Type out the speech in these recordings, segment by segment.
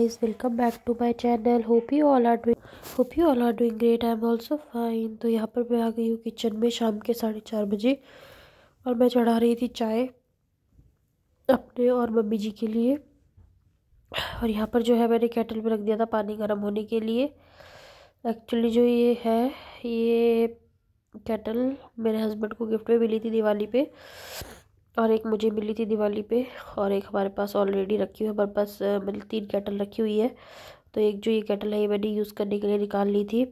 welcome back to my channel. Hope you all are doing, hope you all are doing great. I am also fine. तो यहाँ पर मैं आ गई हूँ kitchen में शाम के साढ़े चार बजे और मैं चढ़ा रही थी चाय अपने और मम्मी जी के लिए। और यहाँ पर जो है मैंने केटल में रख दिया था पानी गर्म होने के लिए। एक्चुअली जो ये है, ये केटल मेरे हस्बैंड को गिफ्ट में मिली थी दिवाली पे। और एक मुझे मिली थी दिवाली पे और एक हमारे पास ऑलरेडी रखी हुई है, हमारे पास मतलब तीन केटल रखी हुई है। तो एक जो ये केटल है, ये मैंने यूज़ करने के लिए निकाल ली थी।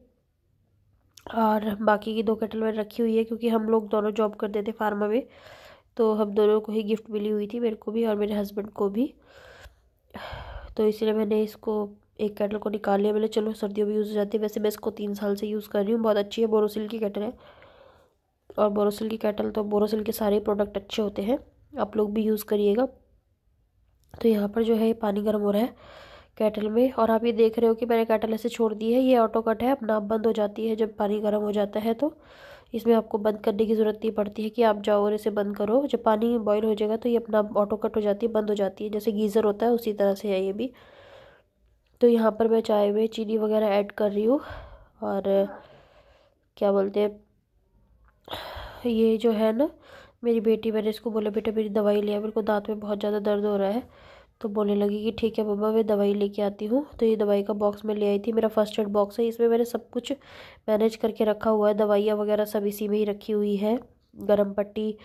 और बाकी की दो कैटल मैंने रखी हुई है क्योंकि हम लोग दोनों जॉब करते थे फार्मा में। तो हम दोनों को ही गिफ्ट मिली हुई थी, मेरे को भी और मेरे हस्बैंड को भी। तो इसलिए मैंने इसको, एक कैटल को निकाल लिया। मैंने चलो, सर्दियों में यूज़ हो जाती है। वैसे मैं इसको तीन साल से यूज़ कर रही हूँ। बहुत अच्छी है, बोरोसिल की केटल है। और बोरोसिल की कैटल तो बोरोसिल के सारे प्रोडक्ट अच्छे होते हैं। आप लोग भी यूज़ करिएगा। तो यहाँ पर जो है पानी गर्म हो रहा है कैटल में। और आप ये देख रहे हो कि मैंने कैटल ऐसे छोड़ दी है, ये ऑटो कट है अपना आप बंद हो जाती है जब पानी गर्म हो जाता है तो। इसमें आपको बंद करने की ज़रूरत नहीं पड़ती है कि आप जाओ और इसे बंद करो। जब पानी बॉईल हो जाएगा तो ये अपना ऑटो कट हो जाती है, बंद हो जाती है, जैसे गीज़र होता है उसी तरह से है ये भी। तो यहाँ पर मैं चाय में चीनी वगैरह ऐड कर रही हूँ। और क्या बोलते हैं ये जो है ना, मेरी बेटी, मैंने इसको बोला, बेटा, मेरी दवाई लिया मेरे को दांत में बहुत ज़्यादा दर्द हो रहा है। तो बोलने लगी कि, ठीक है मम्मा, मैं दवाई लेके आती हूँ। तो ये दवाई का बॉक्स मैं ले आई थी, मेरा फ़र्स्ट एड बॉक्स है। इसमें मैंने सब कुछ मैनेज करके रखा हुआ है। दवाइयाँ वगैरह सब इसी में ही रखी हुई है। गर्म पट्टी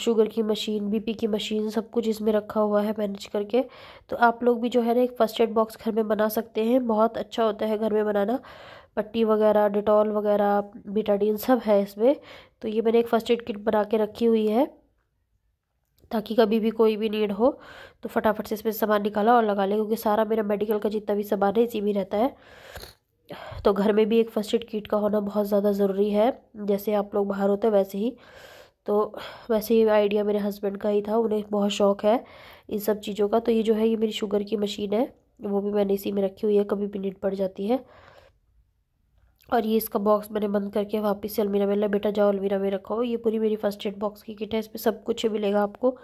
शुगर की मशीन बीपी की मशीन सब कुछ इसमें रखा हुआ है मैनेज करके। तो आप लोग भी जो है ना, एक फ़र्स्ट एड बॉक्स घर में बना सकते हैं। बहुत अच्छा होता है घर में बनाना। पट्टी वगैरह, डिटॉल वगैरह, बीटाडीन सब है इसमें। तो ये मैंने एक फ़र्स्ट एड किट बना के रखी हुई है, ताकि कभी भी कोई भी नीड हो तो फटाफट से इसमें सामान निकाला और लगा ले, क्योंकि सारा मेरा मेडिकल का जितना भी सामान है, इसी में रहता है। तो घर में भी एक फ़र्स्ट एड किट का होना बहुत ज़्यादा ज़रूरी है, जैसे आप लोग बाहर होते वैसे ही। तो वैसे ही आइडिया मेरे हस्बैंड का ही था, उन्हें बहुत शौक़ है इन सब चीज़ों का। तो ये जो है, ये मेरी शुगर की मशीन है, वो भी मैंने इसी में रखी हुई है, कभी भी नीड पड़ जाती है। और ये इसका बॉक्स मैंने बंद करके वापस से अलमीरा में बेटा जाओ अलमीरा में रखो। ये पूरी मेरी फ़र्स्ट एड बॉक्स की किट है, इसमें सब कुछ मिलेगा आपको।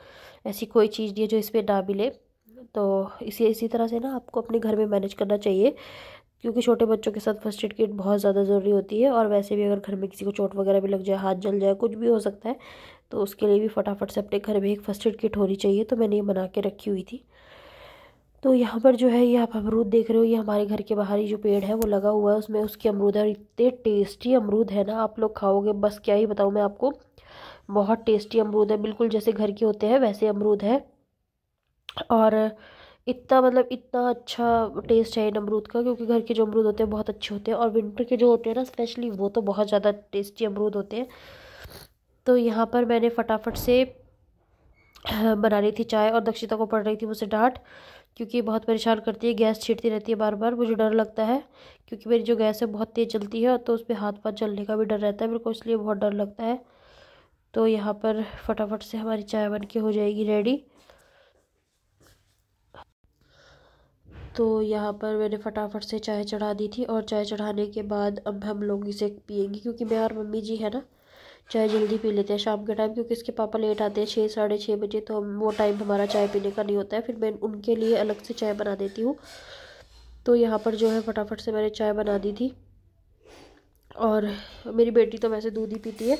ऐसी कोई चीज़ नहीं है जो इसमें ना मिले। तो इसी इसी तरह से ना आपको अपने घर में मैनेज करना चाहिए, क्योंकि छोटे बच्चों के साथ फ़र्स्ट एड किट बहुत ज़्यादा ज़रूरी होती है। और वैसे भी अगर घर में किसी को चोट वगैरह भी लग जाए, हाथ जल जाए, कुछ भी हो सकता है तो उसके लिए भी फटाफट से अपने घर में एक फ़र्स्ट एड किट होनी चाहिए। तो मैंने ये बना के रखी हुई थी। तो यहाँ पर जो है, ये आप अमरूद देख रहे हो, ये हमारे घर के बाहर ही जो पेड़ है वो लगा हुआ है, उसमें उसके अमरूद है इतने टेस्टी अमरूद है ना, आप लोग खाओगे, बस क्या ही बताऊँ मैं आपको, बहुत टेस्टी अमरूद है, बिल्कुल जैसे घर के होते हैं वैसे अमरूद है, और इतना मतलब इतना अच्छा टेस्ट है इन अमरूद का, क्योंकि घर के जो अमरूद होते हैं बहुत अच्छे होते हैं, और विंटर के जो होते हैं ना स्पेशली वो तो बहुत ज़्यादा टेस्टी अमरूद होते हैं तो यहाँ पर मैंने फटाफट से बना रही थी चाय, और दक्षिता को पड़ रही थी मुझसे डांट क्योंकि बहुत परेशान करती है, गैस छीटती रहती है बार बार मुझे डर लगता है, क्योंकि मेरी जो गैस है बहुत तेज़ चलती है तो उस पर हाथ पाथ जलने का भी डर रहता है, मेरे को इसलिए बहुत डर लगता है। तो यहाँ पर फटाफट से हमारी चाय बन के हो जाएगी रेडी। तो यहाँ पर मैंने फटाफट से चाय चढ़ा दी थी और चाय चढ़ाने के बाद अब हम लोग इसे पियेंगे, क्योंकि मैं और मम्मी जी है ना चाय जल्दी पी लेते हैं शाम के टाइम क्योंकि इसके पापा लेट आते हैं छः साढ़े छः बजे तो हम वो टाइम हमारा चाय पीने का नहीं होता है। फिर मैं उनके लिए अलग से चाय बना देती हूँ। तो यहाँ पर जो है फटाफट से मैंने चाय बना दी थी। और मेरी बेटी तो वैसे दूध ही पीती है।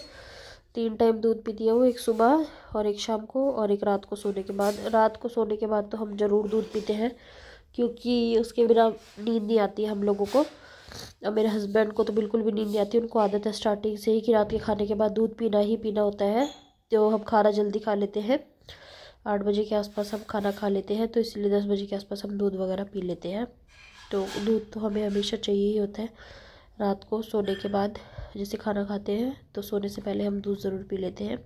तीन टाइम दूध पीती है वो, एक सुबह और एक शाम को और एक रात को सोने के बाद। रात को सोने के बाद तो हम ज़रूर दूध पीते हैं, क्योंकि उसके बिना नींद नहीं आती हम लोगों को। और मेरे हस्बैंड को तो बिल्कुल भी नींद नहीं आती, उनको आदत है स्टार्टिंग से ही कि रात के खाने के बाद दूध पीना ही पीना होता है तो हम खाना जल्दी खा लेते हैं। आठ बजे के आसपास हम खाना खा लेते हैं तो इसलिए दस बजे के आसपास हम दूध वगैरह पी लेते हैं। तो दूध तो हमें हमेशा चाहिए ही होता है। रात को सोने के बाद जैसे खाना खाते हैं तो सोने से पहले हम दूध ज़रूर पी लेते हैं।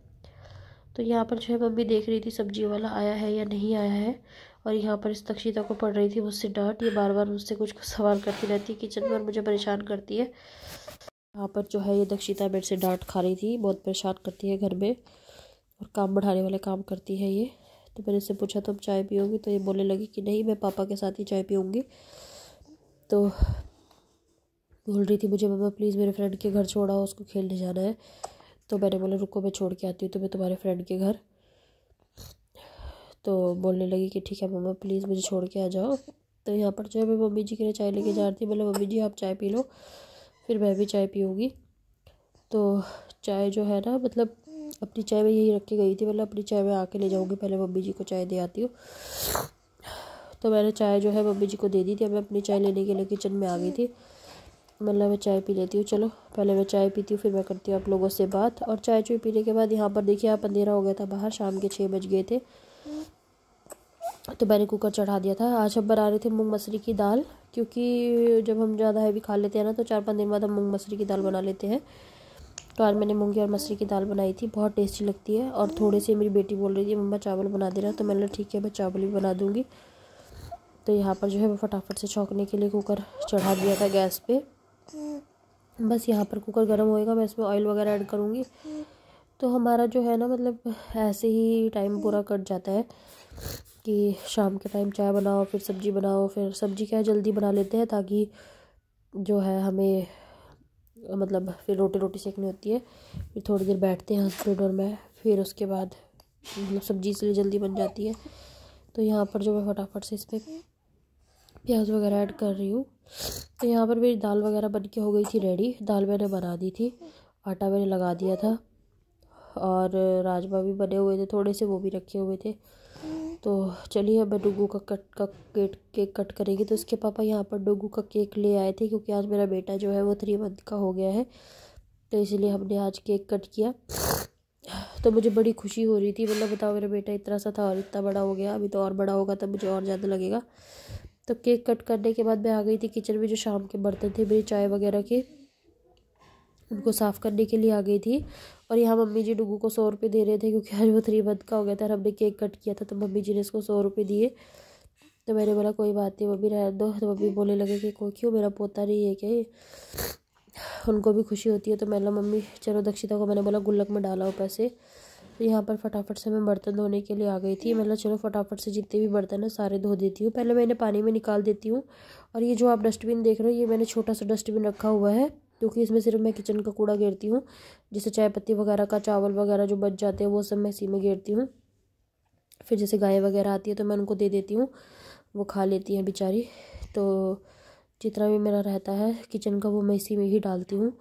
तो यहाँ पर जो है मम्मी देख रही थी सब्ज़ी वाला आया है या नहीं आया है और यहाँ पर इस तक्षिता को पड़ रही थी मुझसे डांट। ये बार बार मुझसे कुछ सवाल करती रहती है, किचन में और मुझे परेशान करती है। यहाँ पर जो है ये दक्षिता मेरे से डांट खा रही थी, बहुत परेशान करती है घर में और काम बढ़ाने वाले काम करती है ये। तो मैंने इससे पूछा, तुम चाय पियोगी? तो ये बोलने लगी कि नहीं, मैं पापा के साथ ही चाय पीऊँगी। तो बोल रही थी मुझे, मम्मा प्लीज़ मेरे फ्रेंड के घर छोड़ा, उसको खेलने जाना है। तो मैंने बोला, रुको, मैं छोड़ के आती हूँ, तुम्हें तुम्हारे फ्रेंड के घर। तो बोलने लगी कि ठीक है मम्मा प्लीज़ मुझे छोड़ के आ जाओ। तो यहाँ पर जो है, मैं मम्मी जी के लिए चाय लेके जा रही थी। बोले, मम्मी जी, आप चाय पी लो, फिर मैं भी चाय पीऊँगी। तो चाय जो है ना मतलब अपनी चाय में यही रख के गई थी। मतलब अपनी चाय में आके ले जाऊँगी, पहले मम्मी जी को चाय दे आती हूँ। तो मैंने चाय जो है, मम्मी जी को दे दी थी। मैं अपनी चाय लेने के लिए किचन में आ गई थी। मतलब मैं चाय पी लेती हूँ, चलो। पहले मैं चाय पीती हूँ, फिर मैं करती हूँ आप लोगों से बात। और चाय चुई पीने के बाद यहाँ पर देखिए, आप अंधेरा हो गया था बाहर, शाम के छः बज गए थे। तो मैंने कुकर चढ़ा दिया था। आज हम बना रहे थे मूंग मसरी की दाल, क्योंकि जब हम ज़्यादा हैवी खा लेते हैं ना तो चार पाँच दिन बाद हम मूंग मसरी की दाल बना लेते हैं। तो आज मैंने मूँगी और मसरी की दाल बनाई थी, बहुत टेस्टी लगती है। और थोड़ी सी मेरी बेटी बोल रही थी, मम्मा, चावल बना देना। तो मैंने ठीक है, मैं चावल भी बना दूँगी। तो यहाँ पर जो है, मैं फटाफट से छौंकने के लिए कुकर चढ़ा दिया था गैस पर बस यहाँ पर कुकर गर्म होएगा, मैं इसमें ऑयल वगैरह ऐड करूँगी। तो हमारा जो है ना मतलब ऐसे ही टाइम पूरा कट जाता है कि शाम के टाइम चाय बनाओ, फिर सब्ज़ी बनाओ, फिर सब्ज़ी क्या जल्दी बना लेते हैं ताकि जो है हमें मतलब फिर रोटी रोटी सेकनी होती है। फिर थोड़ी देर बैठते हैं हस्बैंड और मैं, फिर उसके बाद मतलब सब्ज़ी इसलिए जल्दी बन जाती है। तो यहाँ पर जो मैं फटाफट से इस पर प्याज वगैरह ऐड कर रही हूँ। तो यहाँ पर मेरी दाल वगैरह बन के हो गई थी रेडी दाल मैंने बना दी थी, आटा मैंने लगा दिया था। और राजमा भी बने हुए थे, थोड़े से वो भी रखे हुए थे। तो चलिए अब मैं डुगू का कट, का केक केक कट करेंगे। तो उसके पापा यहाँ पर डुगू का केक ले आए थे, क्योंकि आज मेरा बेटा जो है वो थ्री मंथ का हो गया है। तो इसलिए हमने आज केक कट किया। तो मुझे बड़ी खुशी हो रही थी मतलब बताओ मेरा बेटा इतना सा था और इतना बड़ा हो गया। अभी तो और बड़ा होगा, तब मुझे और ज़्यादा लगेगा। तो केक कट करने के बाद मैं आ गई थी किचन में, जो शाम के बर्तन थे, मेरी चाय वगैरह के। उनको साफ़ करने के लिए आ गई थी। और यहाँ मम्मी जी डुगू को सौ रुपये दे रहे थे क्योंकि आज वो थ्री मंथ का हो गया था और हमने केक कट किया था तो मम्मी जी ने इसको सौ रुपये दिए। तो मैंने बोला, कोई बात नहीं, मम्मी रह दो। तो मम्मी बोलने लगे कि, कोई क्यों, मेरा पोता नहीं है क्या उनको भी खुशी होती है तो मैंने मम्मी, चलो दक्षिता को मैंने बोला, गुल्लक में डाला हो पैसे। तो यहाँ पर फटाफट से मैं बर्तन धोने के लिए आ गई थी। मतलब चलो फटाफट से जितने भी बर्तन है, सारे धो देती हूँ। पहले मैंने पानी में निकाल देती हूँ। और ये जो आप डस्टबिन देख रहे हो, ये मैंने छोटा सा डस्टबिन रखा हुआ है। क्योंकि इसमें सिर्फ़ मैं किचन का कूड़ा घेरती हूँ जैसे चाय पत्ती वगैरह का, चावल वगैरह जो बच जाते हैं, वो सब मैं इसी में घेरती हूँ। फिर जैसे गाय वगैरह आती है तो मैं उनको दे देती हूँ, वो खा लेती हैं बेचारी। तो जितना भी मेरा रहता है किचन का, वो मैं इसी में ही डालती हूँ।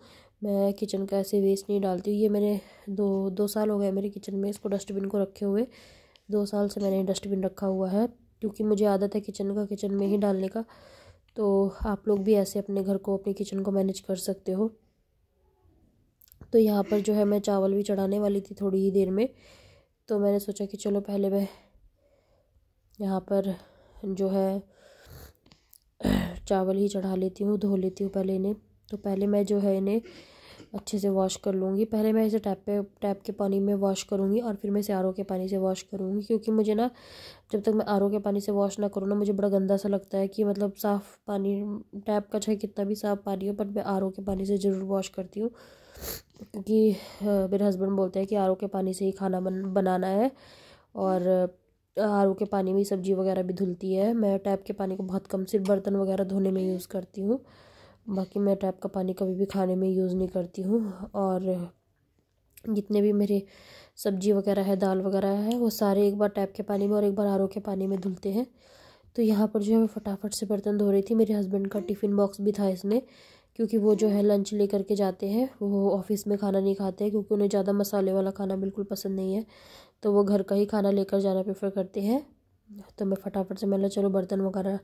मैं किचन का ऐसे वेस्ट नहीं डालती हूँ। ये मैंने दो दो साल हो गए मेरे किचन में इसको डस्टबिन को रखे हुए। दो साल से मैंने डस्टबिन रखा हुआ है, क्योंकि मुझे आदत है किचन का, किचन में ही डालने का। तो आप लोग भी ऐसे अपने घर को, अपने किचन को मैनेज कर सकते हो। तो यहाँ पर जो है मैं चावल भी चढ़ाने वाली थी थोड़ी ही देर में तो मैंने सोचा कि चलो पहले मैं यहाँ पर जो है चावल ही चढ़ा लेती हूँ, धो लेती हूँ पहले इन्हें। तो पहले मैं जो है इन्हें अच्छे से वॉश कर लूँगी। पहले मैं इसे टैप पे टैप के पानी में वॉश करूँगी और फिर मैं इसे आर के पानी से वॉश करूँगी क्योंकि मुझे ना, जब तक मैं आरओ के पानी से वॉश ना करूँ ना, मुझे बड़ा गंदा सा लगता है कि मतलब साफ़ पानी टैप का चाहे कितना भी साफ़ पानी हो बट मैं आरओ के पानी से ज़रूर वॉश करती हूँ। क्योंकि मेरे हस्बैंड बोलते हैं कि आरओ के पानी से ही खाना बन, बनाना है और आरओ के पानी में सब्ज़ी वगैरह भी धुलती है। मैं टैप के पानी को बहुत कम सिर्फ़ बर्तन वगैरह धोने में यूज़ करती हूँ। बाकी मैं टैप का पानी कभी भी खाने में यूज़ नहीं करती हूँ और जितने भी मेरे सब्ज़ी वगैरह है, दाल वगैरह है, वो सारे एक बार टैप के पानी में और एक बार आरओ के पानी में धुलते हैं। तो यहाँ पर जो है मैं फटाफट से बर्तन धो रही थी। मेरे हस्बैंड का टिफ़िन बॉक्स भी था इसमें, क्योंकि वो जो है लंच लेकर के जाते हैं। वो ऑफ़िस में खाना नहीं खाते हैं, क्योंकि उन्हें ज़्यादा मसाले वाला खाना बिल्कुल पसंद नहीं है। तो वो घर का ही खाना लेकर जाना प्रेफर करते हैं। तो मैं फटाफट से मतलब चलो बर्तन वगैरह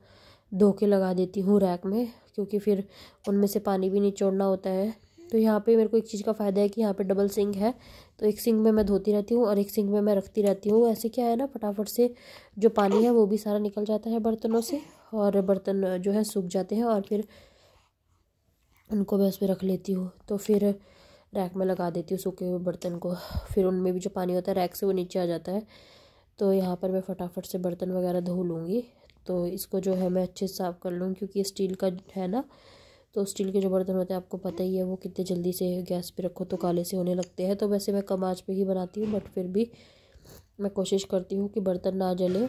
धो के लगा देती हूँ रैक में। क्योंकि फिर उनमें से पानी भी निचोड़ना होता है। तो यहाँ पे मेरे को एक चीज़ का फ़ायदा है कि यहाँ पे डबल सिंक है। तो एक सिंक में मैं धोती रहती हूँ और एक सिंक में मैं रखती रहती हूँ। ऐसे क्या है ना, फटाफट से जो पानी है वो भी सारा निकल जाता है बर्तनों से और बर्तन जो है सूख जाते हैं और फिर उनको मैं उसमें रख लेती हूँ। तो फिर रैक में लगा देती हूँ सूखे हुए बर्तन को। फिर उनमें भी जो पानी होता है, रैक से वो नीचे आ जाता है। तो यहाँ पर मैं फटाफट से बर्तन वगैरह धो लूँगी। तो इसको जो है मैं अच्छे से साफ़ कर लूँ, क्योंकि स्टील का है ना? तो स्टील के जो बर्तन होते हैं, आपको पता ही है वो कितने जल्दी से गैस पे रखो तो काले से होने लगते हैं। तो वैसे मैं कम आँच पे ही बनाती हूँ, बट फिर भी मैं कोशिश करती हूँ कि बर्तन ना जले,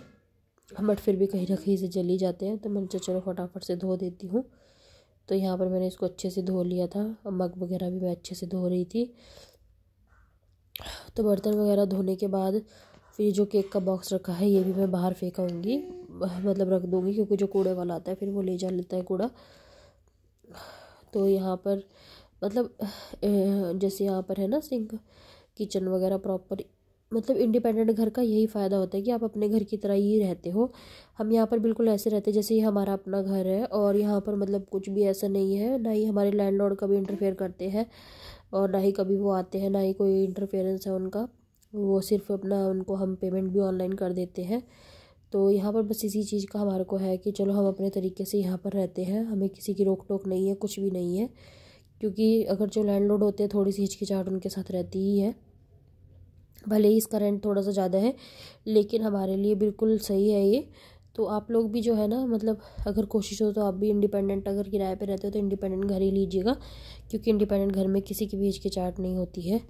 बट फिर भी कहीं ना कहीं से जल ही जाते हैं। तो मैं चलो फटाफट से धो देती हूँ। तो यहाँ पर मैंने इसको अच्छे से धो लिया था मग वगैरह भी मैं अच्छे से धो रही थी। तो बर्तन वगैरह धोने के बाद फिर जो केक का बॉक्स रखा है, ये भी मैं बाहर फेंकाऊँगी। मतलब रख दूँगी क्योंकि जो कूड़े वाला आता है, फिर वो ले जा लेता है कूड़ा। तो यहाँ पर मतलब जैसे यहाँ पर है ना सिंक किचन वगैरह प्रॉपर मतलब इंडिपेंडेंट घर का यही फ़ायदा होता है कि आप अपने घर की तरह ही रहते हो। हम यहाँ पर बिल्कुल ऐसे रहते हैं जैसे ही हमारा अपना घर है और यहाँ पर मतलब कुछ भी ऐसा नहीं है, ना ही हमारे लैंडलॉर्ड कभी इंटरफेयर करते हैं और ना ही कभी वो आते हैं, ना ही कोई इंटरफेरेंस है उनका। वो सिर्फ़ अपना उनको हम पेमेंट भी ऑनलाइन कर देते हैं। तो यहाँ पर बस इसी चीज़ का हमारे को है कि चलो हम अपने तरीके से यहाँ पर रहते हैं, हमें किसी की रोक टोक नहीं है, कुछ भी नहीं है, क्योंकि अगर जो लैंडलॉर्ड होते हैं, थोड़ी सी हिचकिचाहट उनके साथ रहती ही है। भले ही इसका रेंट थोड़ा सा ज़्यादा है, लेकिन हमारे लिए बिल्कुल सही है ये। तो आप लोग भी जो है ना मतलब अगर कोशिश हो तो आप भी इंडिपेंडेंट अगर किराए पे रहते हो तो इंडिपेंडेंट घर ही लीजिएगा, क्योंकि इंडिपेंडेंट घर में किसी की भी हिचकिचाहट नहीं होती है।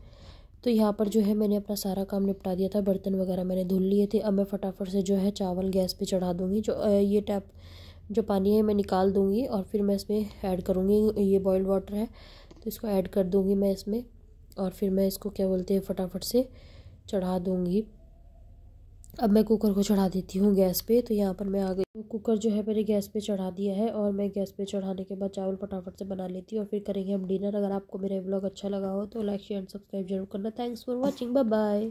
तो यहाँ पर जो है मैंने अपना सारा काम निपटा दिया था, बर्तन वगैरह मैंने धुल लिए थे। अब मैं फटाफट से जो है चावल गैस पे चढ़ा दूँगी, जो ये टैप, जो पानी है मैं निकाल दूँगी और फिर मैं इसमें ऐड करूँगी, ये बॉयल्ड वाटर है तो इसको ऐड कर दूँगी मैं इसमें और फिर मैं इसको क्या बोलते हैं, फटाफट से चढ़ा दूँगी। अब मैं कुकर को चढ़ा देती हूँ गैस पे तो यहाँ पर मैं आ कुकर जो है मैंने गैस पे चढ़ा दिया है और मैं गैस पे चढ़ाने के बाद चावल फटाफट से बना लेती हूँ और फिर करेंगे हम डिनर। अगर आपको मेरा ब्लॉग अच्छा लगा हो तो लाइक शेयर एंड सब्सक्राइब ज़रूर करना। Thanks for watching bye bye